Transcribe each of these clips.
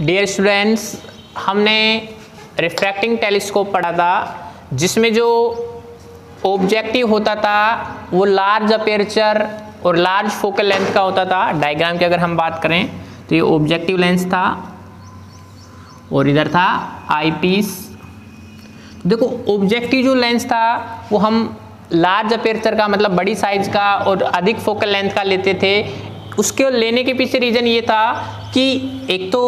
Dear students हमने refracting telescope पढ़ा था, जिसमें जो ऑब्जेक्टिव होता था, वो लार्ज अपेरचर और लार्ज फोकल लेंथ का होता था। डायग्राम की अगर हम बात करें तो ये ऑब्जेक्टिव लेंस था और इधर था आई पीस देखो ऑब्जेक्टिव जो लेंस था, वो हम लार्ज अपेरचर का मतलब बड़ी साइज़ का और अधिक फोकल लेंथ का लेते थे। उसके लेने के पीछे रीज़न ये था कि एक तो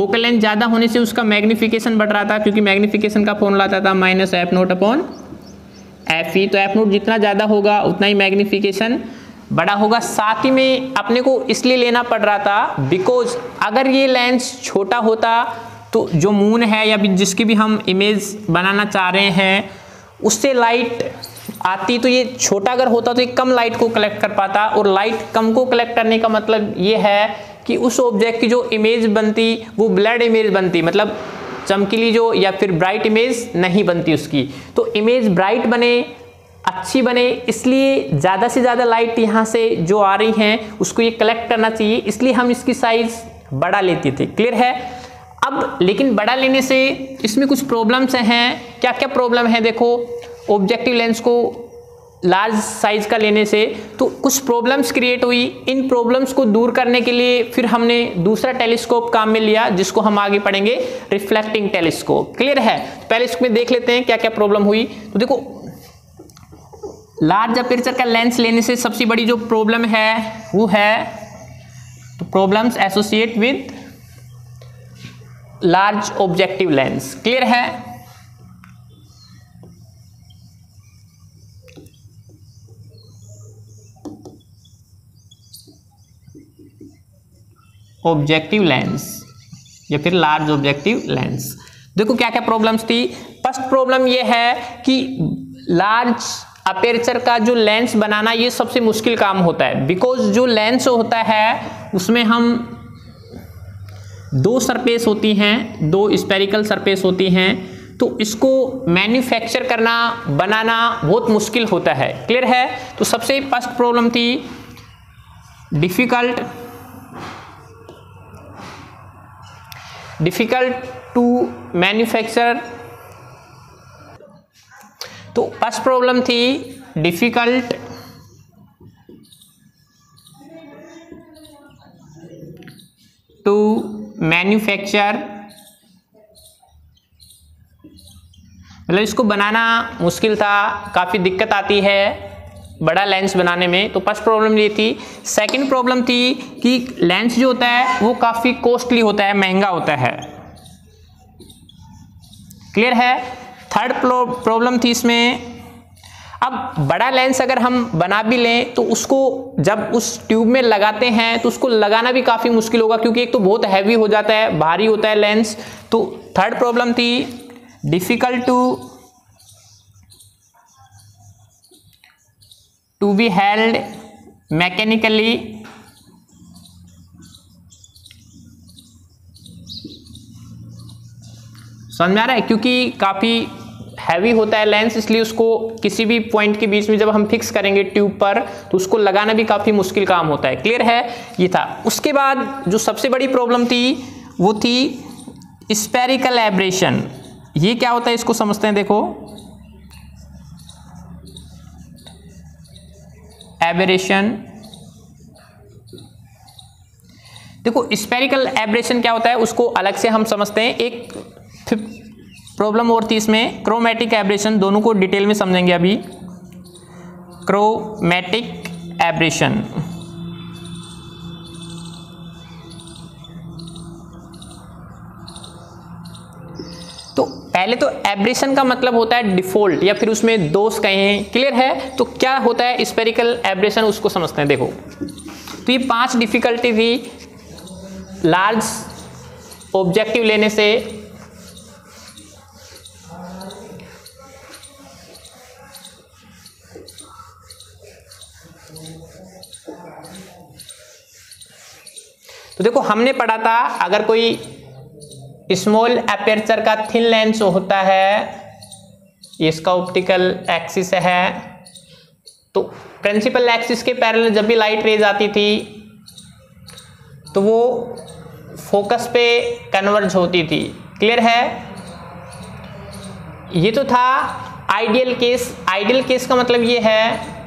फोकल लेंथ ज़्यादा होने से उसका मैग्निफिकेशन बढ़ रहा था, क्योंकि मैग्निफिकेशन का फॉर्मूला आता था minus f naught upon f e तो एफ़ नोट जितना ज़्यादा होगा, उतना ही मैग्निफिकेशन बड़ा होगा। साथ ही में अपने को इसलिए लेना पड़ रहा था बिकॉज़ अगर ये लेंस छोटा होता तो जो मून है या जिसकी भी हम इमेज बनाना चाह रहे हैं, उससे लाइट आती तो ये छोटा अगर होता तो ये कम लाइट को कलेक्ट कर पाता, और लाइट कम को कलेक्ट करने का मतलब ये है कि उस ऑब्जेक्ट की जो इमेज बनती, वो ब्लड इमेज बनती मतलब चमकीली जो या फिर ब्राइट इमेज नहीं बनती उसकी। तो इमेज ब्राइट बने, अच्छी बने, इसलिए ज़्यादा से ज़्यादा लाइट यहाँ से जो आ रही हैं, उसको ये कलेक्ट करना चाहिए। इसलिए हम इसकी साइज़ बड़ा लेते थे। क्लियर है? अब लेकिन बड़ा लेने से इसमें कुछ प्रॉब्लम्स हैं। क्या क्या प्रॉब्लम है? देखो ऑब्जेक्टिव लेंस को लार्ज साइज़ का लेने से तो कुछ प्रॉब्लम्स क्रिएट हुई। इन प्रॉब्लम्स को दूर करने के लिए फिर हमने दूसरा टेलीस्कोप काम में लिया, जिसको हम आगे पढ़ेंगे रिफ्लेक्टिंग टेलीस्कोप क्लियर है? तो पहले इसमें देख लेते हैं क्या क्या प्रॉब्लम हुई। तो देखो लार्ज अपेरचर का लेंस लेने से सबसे बड़ी जो प्रॉब्लम है, वो है तो problems associate with large objective lens clear है? ऑब्जेक्टिव लेंस या फिर लार्ज ऑब्जेक्टिव लेंस देखो क्या क्या प्रॉब्लम्स थी? फ़र्स्ट प्रॉब्लम ये है कि लार्ज अपेरचर का जो लेंस बनाना ये सबसे मुश्किल काम होता है. बिकॉज़ जो लेंस होता है, उसमें हम दो सरफेस होती हैं, दो स्पेरिकल सरफेस होती हैं तो इसको मैन्युफैक्चर करना, बनाना बहुत मुश्किल होता है. क्लियर है? तो सबसे फ़र्स्ट प्रॉब्लम थी डिफ़िकल्ट डिफ़िकल्ट टू मैन्युफैक्चर तो फ़र्स्ट प्रॉब्लम थी डिफ़िकल्ट टू मैन्युफैक्चर मतलब इसको बनाना मुश्किल था, काफ़ी दिक्कत आती है। बड़ा लेंस बनाने में। तो फ़र्स्ट प्रॉब्लम ये थी। सेकंड प्रॉब्लम थी कि लेंस जो होता है, वो काफ़ी कॉस्टली होता है, महँगा होता है। क्लियर है? थर्ड प्रॉब्लम थी इसमें। अब बड़ा लेंस अगर हम बना भी लें तो उसको जब उस ट्यूब में लगाते हैं तो उसको लगाना भी काफ़ी मुश्किल होगा, क्योंकि एक तो बहुत हैवी हो जाता है, भारी होता है लेंस तो थर्ड प्रॉब्लम थी difficult to to be held mechanically समझ में आ रहा है? क्योंकि काफ़ी हैवी होता है लेंस इसलिए उसको किसी भी पॉइंट के बीच में जब हम फिक्स करेंगे ट्यूब पर तो उसको लगाना भी काफ़ी मुश्किल काम होता है। क्लियर है? ये था। उसके बाद जो सबसे बड़ी प्रॉब्लम थी, वो थी स्पेरिकल एब्रेशन ये क्या होता है, इसको समझते हैं, देखो। एबरेशन देखो स्पेरिकल एबरेशन क्या होता है? उसको अलग से हम समझते हैं। एक प्रॉब्लम और थी इसमें। क्रोमैटिक एब्रेशन दोनों को डिटेल में समझेंगे अभी। क्रोमैटिक एब्रेशन पहले तो एब्रेशन का मतलब होता है डिफ़ॉल्ट या फिर उसमें दोष कहें क्लियर है? तो क्या होता है? स्पेरिकल एब्रेशन उसको समझते हैं, देखो। तो ये पाँच डिफिकल्टी थी। लार्ज ऑब्जेक्टिव लेने से तो देखो, हमने पढ़ा था, अगर कोई स्मॉल अपेरचर का थिन लेंस होता है इसका ऑप्टिकल एक्सिस है। तो प्रिंसिपल एक्सिस के पैरेलल जब भी लाइट रेज आती थी तो वो फोकस पे कन्वर्ज होती थी। क्लियर है? ये तो था आइडियल केस। आइडियल केस का मतलब ये है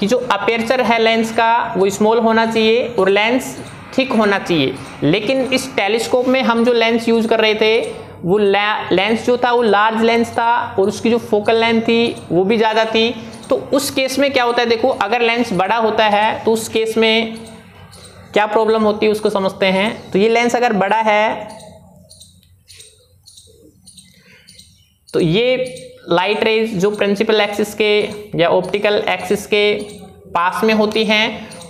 कि जो अपेरचर है लेंस का, वो स्मॉल होना चाहिए और लेंस थिक होना चाहिए। लेकिन इस टेलीस्कोप में हम जो लेंस यूज़ कर रहे थे, वो लेंस जो था, वो लार्ज लेंस था और उसकी जो फोकल लेंथ थी, वो भी ज़्यादा थी। तो उस केस में क्या होता है देखो, अगर लेंस बड़ा होता है तो उस केस में क्या प्रॉब्लम होती है उसको समझते हैं। तो ये लेंस अगर बड़ा है तो ये लाइट रेज जो प्रिंसिपल एक्सिस के या ऑप्टिकल एक्सिस के पास में होती हैं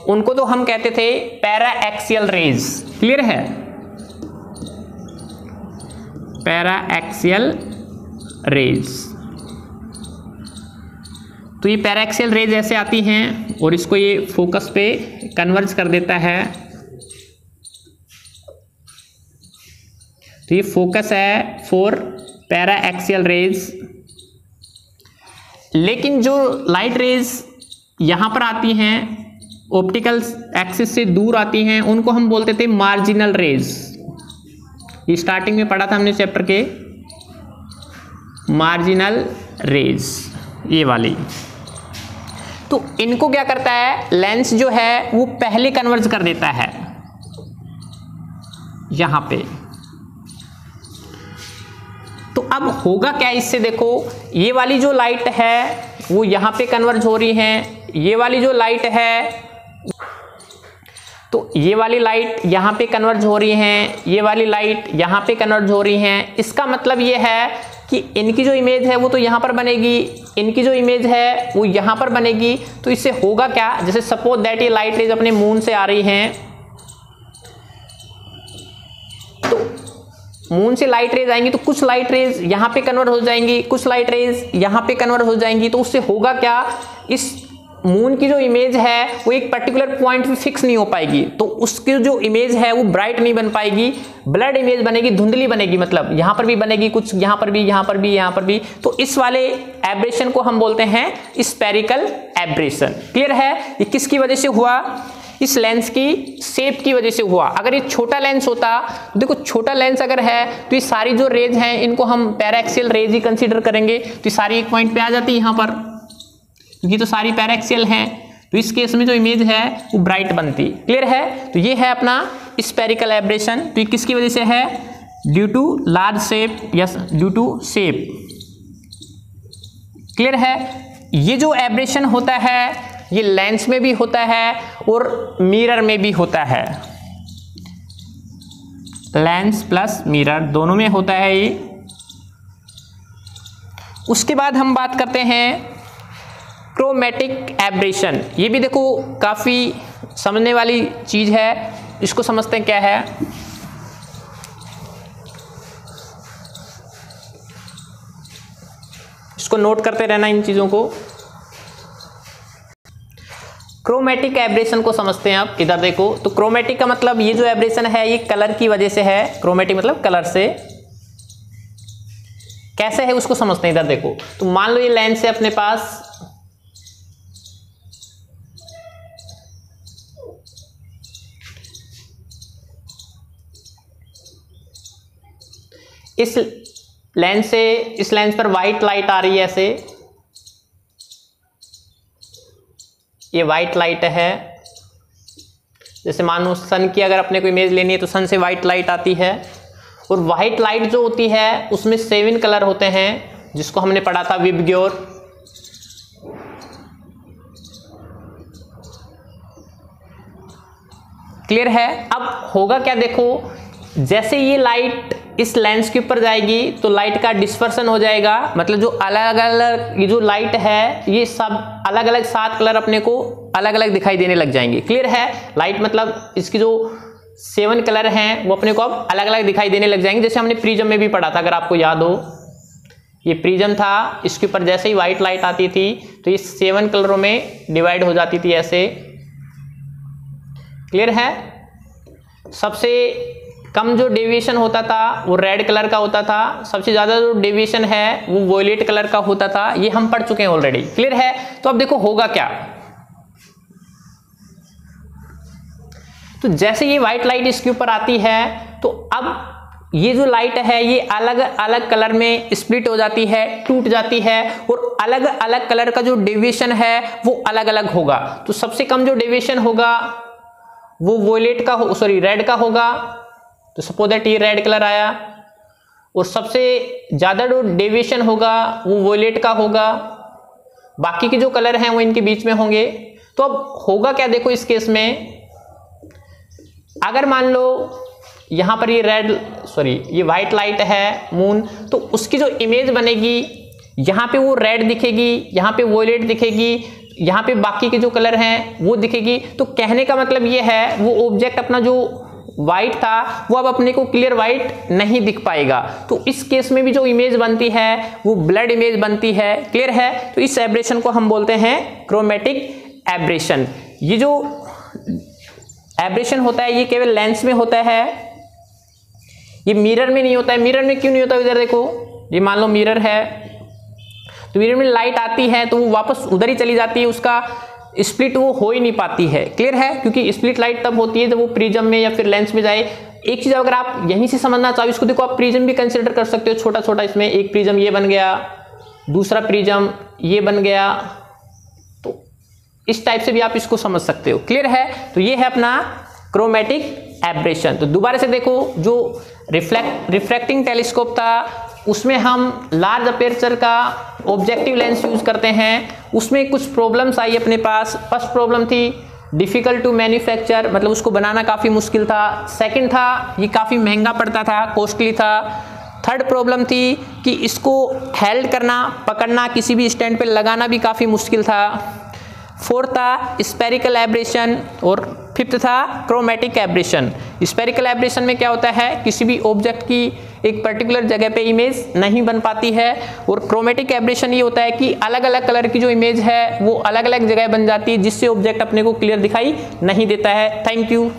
उनको तो हम कहते थे पैरा एक्सियल रेज। क्लियर है? Paraxial rays. तो ये पैराक्सियल रेज ऐसे आती हैं और इसको ये फोकस पे कन्वर्ज कर देता है। तो ये फोकस है फॉर पैरा एक्सियल रेज। लेकिन जो लाइट रेज यहाँ पर आती हैं ऑप्टिकल एक्सिस से दूर आती हैं, उनको हम बोलते थे मार्जिनल रेज स्टार्टिंग में पढ़ा था हमने चैप्टर के। मार्जिनल रेज ये वाली। तो इनको क्या करता है? लेंस जो है, वो पहले कन्वर्ज कर देता है। यहाँ पे। तो अब होगा क्या इससे देखो? ये वाली जो लाइट है, वो यहाँ पे कन्वर्ज हो रही है। ये वाली जो लाइट है तो ये वाली लाइट यहाँ पे कन्वर्ज हो रही है, ये वाली लाइट यहाँ पे कन्वर्ज हो रही है। इसका मतलब ये है कि इनकी जो इमेज है वो तो यहाँ पर बनेगी, इनकी जो इमेज है वो यहाँ पर बनेगी। तो इससे होगा क्या? जैसे सपोज़ दैट ये लाइट रेज अपने मून से आ रही हैं तो मून से लाइट रेज आएँगी तो कुछ लाइट रेज यहाँ पे कन्वर्ट हो जाएँगी, कुछ लाइट रेज यहाँ पे कन्वर्ट हो जाएँगी। तो उससे होगा क्या? इस मून की जो इमेज है, वो एक पर्टिकुलर पॉइंट पे फिक्स नहीं हो पाएगी। तो उसकी जो इमेज है, वो ब्राइट नहीं बन पाएगी। ब्लड इमेज बनेगी, धुंधली बनेगी मतलब यहाँ पर भी बनेगी कुछ, यहाँ पर भी, यहाँ पर भी, यहाँ पर भी। तो इस वाले एब्रेशन को हम बोलते हैं स्पेरिकल एब्रेशन क्लियर है? ये किसकी वजह से हुआ? इस लेंस की शेप की वजह से हुआ। अगर ये छोटा लेंस होता तो देखो छोटा लेंस अगर है तो ये सारी जो रेज हैं, इनको हम पैराक्सियल रेज ही कंसीडर करेंगे। तो ये सारी एक पॉइंट पे आ जाती है यहाँ पर। क्योंकि तो सारी पैराक्सियल हैं। तो इस केस में जो इमेज है, वो ब्राइट बनती। क्लियर है? तो ये है अपना स्पेरिकल एब्रेशन तो ये किसकी वजह से है? Due to large shape yes due to shape clear है? ये जो एब्रेशन होता है, ये लेंस में भी होता है और मिरर में भी होता है। लेंस प्लस मिरर दोनों में होता है ये। उसके बाद हम बात करते हैं क्रोमेटिक एब्रेशन ये भी देखो काफ़ी समझने वाली चीज़ है। इसको समझते हैं क्या है? इसको नोट करते रहना इन चीज़ों को। क्रोमेटिक एब्रेशन को समझते हैं आप। इधर देखो? तो क्रोमेटिक का मतलब ये जो एब्रेशन है, ये कलर की वजह से है। क्रोमेटिक मतलब कलर से। कैसे है उसको समझते हैं? इधर देखो। तो मान लो ये लेंस है अपने पास। इस लेंस से, इस लेंस पर वाइट लाइट आ रही है ऐसे। ये वाइट लाइट है। जैसे मानो सन की अगर अपने को इमेज लेनी है तो सन से वाइट लाइट आती है। और वाइट लाइट जो होती है, उसमें सेवन कलर होते हैं, जिसको हमने पढ़ा था विबग्योर क्लियर है? अब होगा क्या देखो, जैसे ये लाइट इस लेंस के ऊपर जाएगी तो लाइट का डिस्पर्सन हो जाएगा। मतलब जो अलग अलग ये जो लाइट है, ये सब अलग अलग सात कलर अपने को अलग अलग दिखाई देने लग जाएँगे। क्लियर है? लाइट मतलब इसकी जो सेवन कलर हैं, वो अपने को अब अलग अलग दिखाई देने लग जाएँगे। जैसे हमने प्रीजम में भी पढ़ा था, अगर आपको याद हो। ये प्रीजम था, इसके ऊपर जैसे ही व्हाइट लाइट आती थी तो ये सेवन कलरों में डिवाइड हो जाती थी ऐसे। क्लियर है? सबसे कम जो डेविएशन होता था, वो रेड कलर का होता था, सबसे ज़्यादा जो डेविएशन है, वो वोलेट कलर का होता था, ये हम पढ़ चुके हैं ऑलरेडी क्लियर है? तो अब देखो होगा क्या? तो जैसे ये व्हाइट लाइट इसके ऊपर आती है तो अब ये जो लाइट है, ये अलग अलग कलर में स्प्लिट हो जाती है, टूट जाती है, और अलग अलग कलर का जो डेविएशन है, वो अलग अलग होगा. तो सबसे कम जो डेविएशन होगा, वो वोलेट का हो सॉरी रेड का होगा तो सपोज़ दैट ये रेड कलर आया, और सबसे ज़्यादा जो डेविएशन होगा, वो वोलेट का होगा। बाकी के जो कलर हैं, वो इनके बीच में होंगे। तो अब होगा क्या? देखो इस केस में, अगर मान लो यहाँ पर ये रेड सॉरी ये वाइट लाइट है मून तो उसकी जो इमेज बनेगी, यहाँ पे वो रेड दिखेगी, यहाँ पे वोलेट दिखेगी, यहाँ पे बाकी के जो कलर हैं, वो दिखेगी। तो कहने का मतलब ये है, वो ऑब्जेक्ट अपना जो वाइट था, वो अब अपने को क्लियर वाइट नहीं दिख पाएगा। तो इस केस में भी जो इमेज बनती है, वो ब्लड इमेज बनती है क्लियर है? तो इस एब्रेशन को हम बोलते हैं क्रोमेटिक एब्रेशन ये जो एब्रेशन होता है, ये केवल लेंस में होता है। ये मिरर में नहीं होता है। मिरर में क्यों नहीं होता? इधर देखो। ये मान लो मिरर है। तो मिरर में लाइट आती है तो वो वापस उधर ही चली जाती है उसका। स्प्लिट वो हो ही नहीं पाती है। क्लियर है? क्योंकि स्प्लिट लाइट तब होती है जब वो प्रिज्म में या फिर लेंस में जाए। एक चीज़ अगर आप यहीं से समझना चाहो, इसको देखो, आप प्रिज्म भी कंसिडर कर सकते हो छोटा छोटा इसमें एक प्रिज्म ये बन गया, दूसरा प्रिज्म ये बन गया। तो इस टाइप से भी आप इसको समझ सकते हो। क्लियर है? तो ये है अपना क्रोमेटिक एब्रेशन तो दोबारा से देखो, जो रिफ्लेक्ट रिफ्रैक्टिंग टेलीस्कोप था उसमें हम लार्ज अपेरचर का ऑब्जेक्टिव लेंस यूज़ करते हैं। उसमें कुछ प्रॉब्लम्स आई अपने पास। फ़र्स्ट प्रॉब्लम थी डिफ़िकल्ट टू मैन्युफैक्चर मतलब उसको बनाना काफ़ी मुश्किल था। सेकंड था, ये काफ़ी महँगा पड़ता था कॉस्टली था। थर्ड प्रॉब्लम थी कि इसको हेल्ड करना, पकड़ना, किसी भी स्टैंड पे लगाना भी काफ़ी मुश्किल था। फोर्थ था स्पेरिकल एब्रेशन और फिफ्थ था क्रोमेटिक एब्रेशन स्पेरिकल एब्रेशन में क्या होता है? किसी भी ऑब्जेक्ट की एक पर्टिकुलर जगह पे इमेज नहीं बन पाती है। और क्रोमेटिक एब्रेशन ये होता है कि अलग अलग कलर की जो इमेज है, वो अलग अलग जगह बन जाती है, जिससे ऑब्जेक्ट अपने को क्लियर दिखाई नहीं देता है। Thank you